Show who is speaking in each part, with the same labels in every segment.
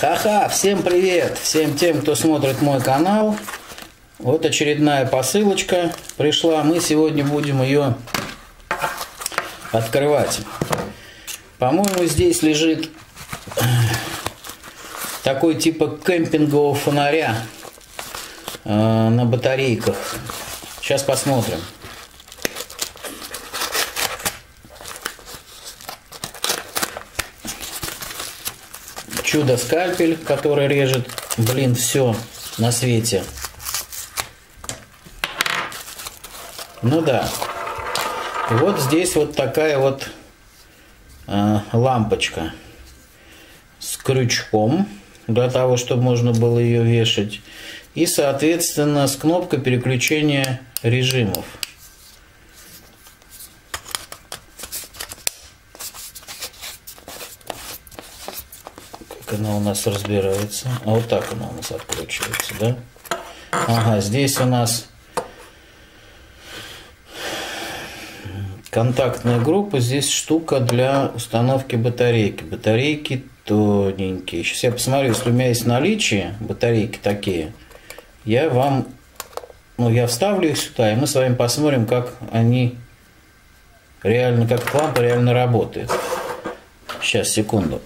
Speaker 1: Ха-ха, всем привет! Всем тем, кто смотрит мой канал. Вот очередная посылочка пришла. Мы сегодня будем ее открывать. По-моему, здесь лежит такой типа кемпингового фонаря э, на батарейках. Сейчас посмотрим. Чудо-скальпель, который режет, блин, все на свете. Ну да. Вот здесь вот такая вот э, лампочка с крючком для того, чтобы можно было ее вешать. И, соответственно, с кнопкой переключения режимов. Как она у нас разбирается. А вот так она у нас откручивается, да? Ага, здесь у нас контактная группа. Здесь штука для установки батарейки. Батарейки тоненькие. Сейчас я посмотрю, если у меня есть наличие, батарейки такие, я вам, ну, я вставлю их сюда, и мы с вами посмотрим, как они реально, как лампа реально работает. Сейчас, секунду.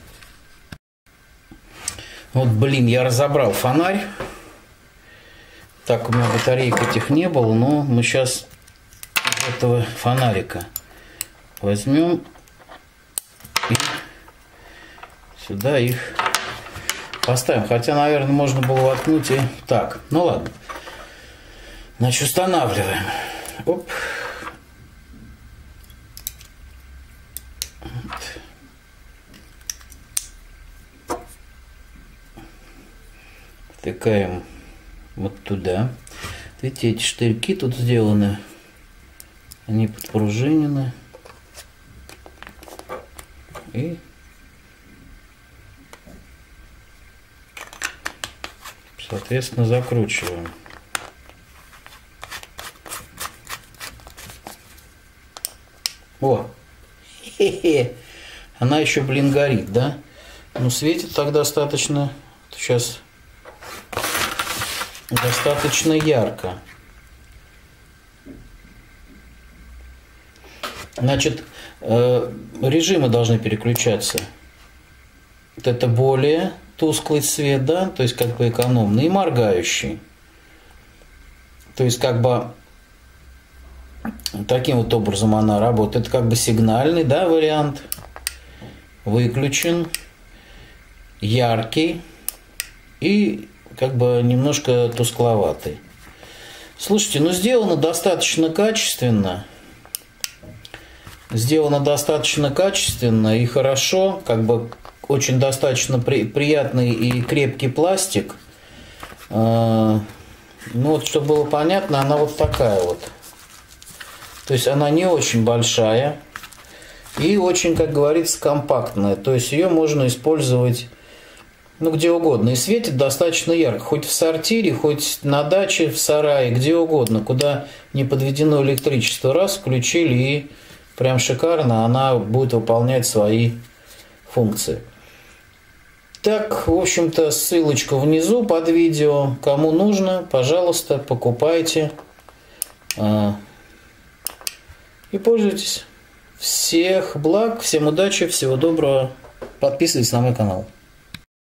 Speaker 1: Вот, блин, я разобрал фонарь. Так, у меня батареек этих не было, но мы сейчас этого фонарика возьмем и сюда их поставим. Хотя, наверное, можно было воткнуть и так. Ну ладно. Значит, устанавливаем. Оп. Втыкаем вот туда. Видите, эти штырьки тут сделаны. Они подпружинены. И соответственно закручиваем. О, хе-хе, она еще, блин, горит, да? Ну, светит так достаточно, сейчас достаточно ярко. Значит, э, режимы должны переключаться. Вот это более тусклый свет, да, то есть как бы экономный, и моргающий. То есть как бы таким вот образом она работает. Это как бы сигнальный, да, вариант. Выключен, яркий и как бы немножко тускловатый. Слушайте, ну сделано достаточно качественно. Сделано достаточно качественно и хорошо, как бы очень достаточно при, приятный и крепкий пластик. Э, ну вот, чтобы было понятно, она вот такая вот. То есть она не очень большая и очень, как говорится, компактная. То есть ее можно использовать ну, где угодно. И светит достаточно ярко. Хоть в сортире, хоть на даче, в сарае, где угодно. Куда не подведено электричество. Раз, включили и прям шикарно она будет выполнять свои функции. Так, в общем-то, ссылочка внизу под видео. Кому нужно, пожалуйста, покупайте а, и пользуйтесь. Всех благ, всем удачи, всего доброго. Подписывайтесь на мой канал.